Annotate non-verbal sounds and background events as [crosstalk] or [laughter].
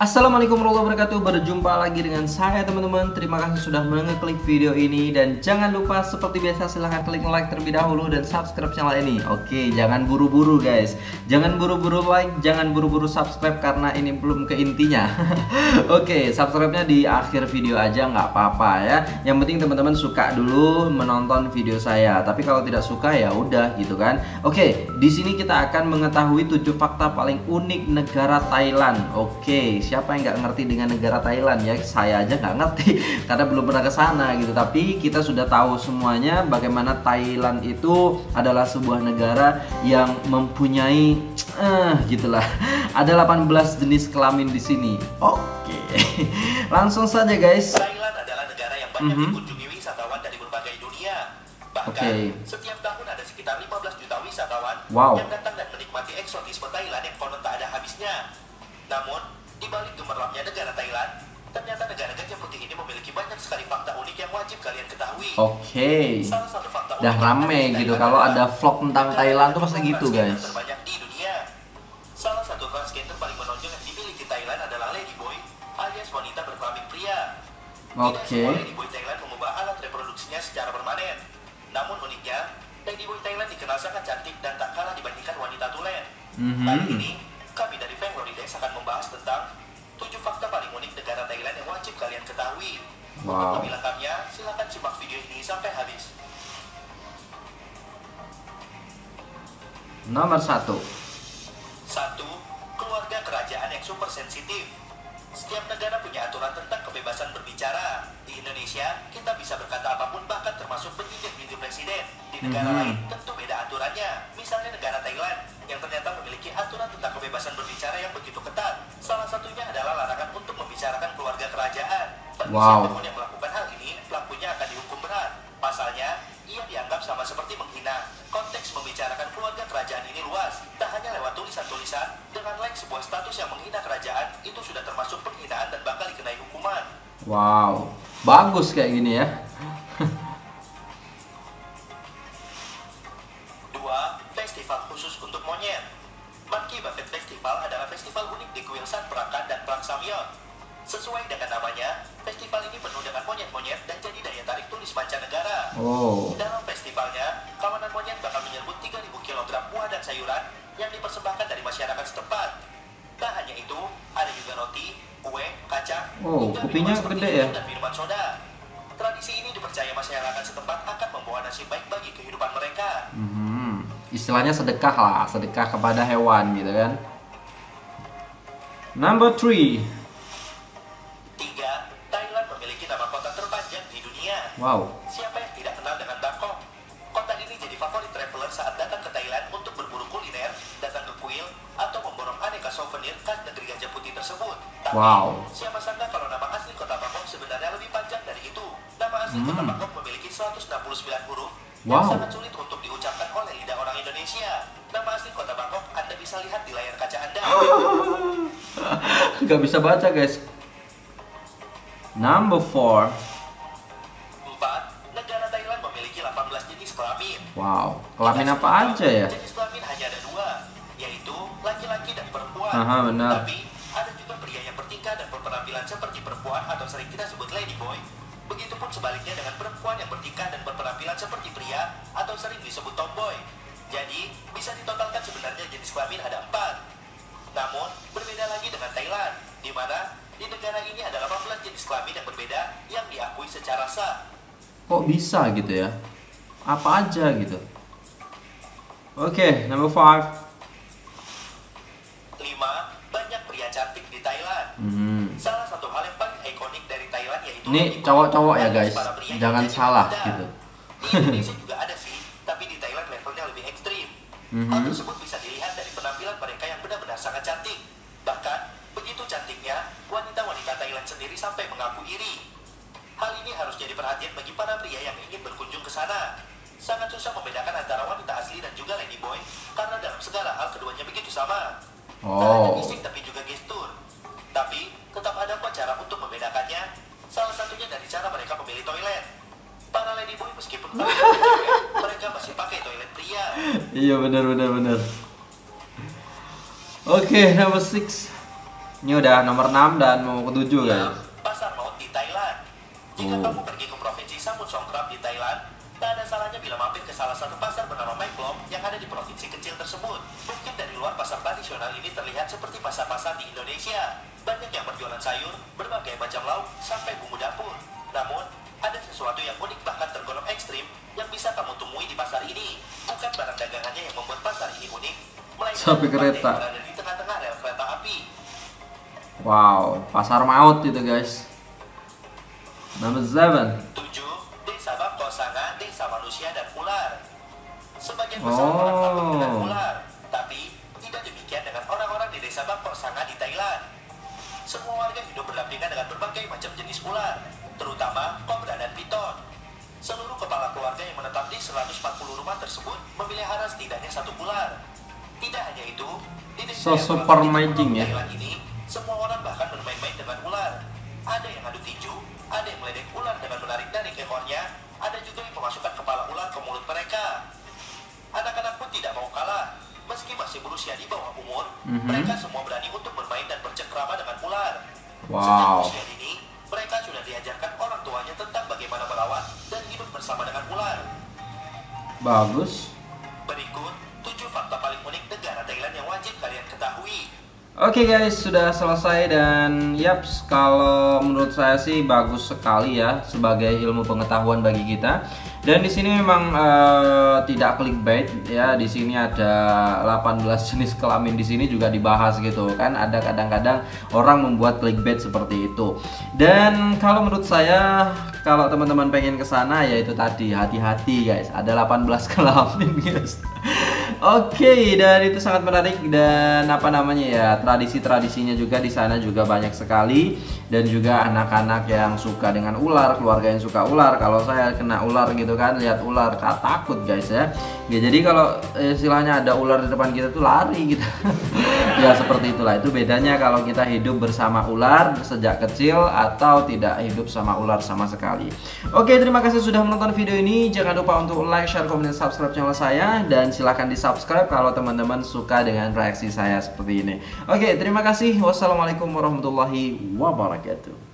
Assalamualaikum warahmatullahi wabarakatuh. Berjumpa lagi dengan saya teman-teman. Terima kasih sudah mengeklik video ini. Dan jangan lupa seperti biasa silahkan klik like terlebih dahulu Dan subscribe channel ini. Oke jangan buru-buru guys. Jangan buru-buru like Jangan buru-buru subscribe Karena ini belum ke intinya [laughs] Oke subscribe-nya di akhir video aja nggak apa-apa ya. Yang penting teman-teman suka dulu menonton video saya. Tapi kalau tidak suka ya udah gitu kan. Oke di sini kita akan mengetahui 7 fakta paling unik negara Thailand. Oke siapa yang nggak ngerti dengan negara Thailand ya saya aja nggak ngerti [laughs] karena belum pernah ke sana gitu tapi kita sudah tahu semuanya bagaimana Thailand itu adalah sebuah negara yang mempunyai [tsk] eh gitulah [laughs] ada 18 jenis kelamin di sini oke [laughs] langsung saja guys Thailand adalah negara yang banyak Mhm. dikunjungi wisatawan dari berbagai dunia. Bahkan, Oke. setiap tahun ada sekitar 15 juta wisatawan Wow. yang datang dan menikmati eksotisme Thailand yang konon tak ada habisnya. Namun, di balik gemerlapnya negara Thailand, ternyata negara gajah putih ini memiliki banyak sekali fakta unik yang wajib kalian ketahui. oke Salah satu fakta unik yang rame gitu, kalau ada vlog tentang Thailand tuh pasti gitu, guys. Terbanyak di dunia. Salah satu transgender paling menonjol yang dimiliki Thailand adalah ladyboy alias wanita berkelamin pria. Tidak Oke. semua ladyboy Thailand mengubah alat reproduksinya secara permanen. Namun uniknya, ladyboy Thailand dikenal sangat cantik dan tak kalah dibandingkan wanita tulen. Mhm. Kali ini, kami dari Feng Loridex akan membahas tentang 7 fakta paling unik negara Thailand yang wajib kalian ketahui. Wow. Untuk lebih lengkapnya, silakan simak video ini sampai habis. nomor satu Satu, keluarga kerajaan yang super sensitif. Setiap negara punya aturan tentang kebebasan berbicara. Di Indonesia, kita bisa berkata apa pun bahkan termasuk menyindir-nyindir presiden. Di negara Mhm. lain, tentu beda aturannya. Misalnya negara Thailand, yang ternyata memiliki aturan tentang kebebasan berbicara yang begitu ketat. Salah satunya adalah larangan untuk membicarakan keluarga kerajaan. Bagi Wow. siapa pun yang melakukan hal ini, pelakunya akan dihukum berat. Pasalnya, ia dianggap sama seperti menghina. Konteks membicarakan keluarga kerajaan ini luas. Tak hanya lewat tulisan-tulisan, dengan like sebuah status yang menghina kerajaan, itu sudah termasuk penghinaan dan bakal dikenai hukuman. wow bagus kayak gini ya festival unik di Kuilsan, Prakan, dan Prang Samyeon. Sesuai dengan namanya, festival ini penuh dengan monyet-monyet dan jadi daya tarik turis mancanegara. oh Dalam festivalnya, kawanan monyet bakal menyerbu 3000 kg buah dan sayuran yang dipersembahkan dari masyarakat setempat. Tak hanya itu, ada juga roti, kue, kacang, Oh, hingga minuman seperti gede ya? dan minuman soda. Tradisi ini dipercaya masyarakat setempat akan membawa nasib baik bagi kehidupan mereka. Mhm. istilahnya sedekah lah sedekah kepada hewan gitu kan number three Tiga, Thailand memiliki nama kota terpanjang di dunia. wow Siapa yang tidak kenal dengan Bangkok? Kota ini jadi favorit traveler saat datang ke Thailand untuk berburu kuliner, datang ke kuil, atau memborong aneka souvenir khas negeri gajah putih tersebut. Tapi, Wow. siapa sangka kalau nama asli kota Bangkok sebenarnya lebih panjang dari itu. Nama asli kota Hmm. Bangkok memiliki 169 huruf Wow. yang sangat sulit untuk diucapkan oleh lidah orang Indonesia. Nama asli kota Bangkok Anda bisa lihat di layar kaca Anda. [laughs] nggak bisa baca guys number four Empat, negara Thailand memiliki 18 jenis kelamin. wow kelamin apa aja ya Jenis kelamin hanya ada dua, yaitu laki-laki dan perempuan. Aha, benar. Tapi ada juga pria yang bertingkah dan berpenampilan seperti perempuan atau sering kita sebut ladyboy. Begitupun sebaliknya dengan perempuan yang bertingkah dan berpenampilan seperti pria atau sering disebut tomboy. Jadi bisa ditotalkan sebenarnya jenis kelamin ada empat. Namun berbeda lagi dengan Thailand, di mana di negara ini ada 18 jenis kelamin yang berbeda yang diakui secara sah. kok bisa gitu ya apa aja gitu oke number five 5. Banyak pria cantik di Thailand. Mhm. Salah satu hal yang paling ikonik dari Thailand yaitu Ini cowok-cowok ya, guys. Jangan salah, muda. gitu. Di Indonesia juga ada sih, tapi di Thailand levelnya lebih ekstrim. Mhm. Hal tersebut bisa dilihat dari penampilan mereka yang benar-benar sangat cantik. Bahkan begitu cantiknya, wanita-wanita Thailand sendiri sampai mengaku iri. Hal ini harus jadi perhatian bagi para pria yang ingin berkunjung ke sana. Sangat susah membedakan antara wanita asli dan juga ladyboy karena dalam segala hal keduanya begitu sama. Tak hanya oh fisik tapi juga gestur. Tapi tetap ada kok cara untuk membedakannya. Salah satunya dari cara mereka memilih toilet. Para ladyboy meskipun [laughs] mereka masih pakai toilet pria. iya benar benar benar oke number six Ini udah nomor 6 dan mau ke 7 guys. Pasar maut di Thailand. Jika Oh. kamu pergi ke provinsi Samut Songkrap di Thailand, tak ada salahnya bila mampir ke salah satu pasar bernama Mai Klong yang ada di provinsi kecil tersebut. Mungkin dari luar pasar tradisional ini terlihat seperti pasar-pasar di Indonesia. Banyak yang berjualan sayur, berbagai macam lauk, sampai bumbu dapur. Namun, ada sesuatu yang unik bahkan tergolong ekstrim yang bisa kamu temui di pasar ini. Bukan barang dagangannya yang membuat pasar ini unik, melainkan tempat kereta. yang berada di tengah-tengah rel kereta api. Wow, pasar maut itu guys. Number 7. 7. Desa Bangko Sanga, desa manusia dan ular. Sebagian besar Oh. orang takut dengan ular, tapi tidak demikian dengan orang-orang di desa Bangko Sanga di Thailand. Semua warga hidup berdampingan dengan berbagai macam jenis ular, terutama kobra dan piton. Seluruh kepala keluarga yang menetap di 140 rumah tersebut memelihara setidaknya satu ular. Tidak hanya itu, di So desa yang super ya. Thailand ini, semua orang bahkan bermain-main dengan ular. Ada yang adu tinju, ada yang meledek ular dengan menarik-narik ekornya, ada juga yang memasukkan kepala ular ke mulut mereka. Anak-anak pun tidak mau kalah. Meski masih berusia di bawah umur, Mhm. mereka semua berani untuk bermain dan bercengkrama dengan ular. Wow. Sejak usia dini, mereka sudah diajarkan orang tuanya tentang bagaimana merawat dan hidup bersama dengan ular. Bagus. Oke guys, sudah selesai dan yaps kalau menurut saya sih bagus sekali ya sebagai ilmu pengetahuan bagi kita. Dan di sini memang eh, tidak clickbait ya. Di sini ada 18 [laughs] jenis kelamin di sini juga dibahas gitu kan. Ada kadang-kadang orang membuat clickbait seperti itu. Dan kalau menurut saya kalau teman-teman pengen ke sana ya itu tadi hati-hati guys. Ada 18 [laughs] kelamin guys. Oke, dan itu sangat menarik dan apa namanya ya tradisi-tradisinya juga di sana juga banyak sekali dan juga anak-anak yang suka dengan ular, keluarga yang suka ular. Kalau saya kena ular gitu kan, lihat ular ah, takut guys ya. Ya jadi kalau eh, istilahnya ada ular di depan kita tuh lari gitu. [laughs] ya seperti itulah. Itu bedanya kalau kita hidup bersama ular sejak kecil atau tidak hidup sama ular sama sekali. Oke, terima kasih sudah menonton video ini. Jangan lupa untuk like, share, komen, dan subscribe channel saya dan silahkan di subscribe kalau teman-teman suka dengan reaksi saya seperti ini. Oke, terima kasih. Wassalamualaikum warahmatullahi wabarakatuh.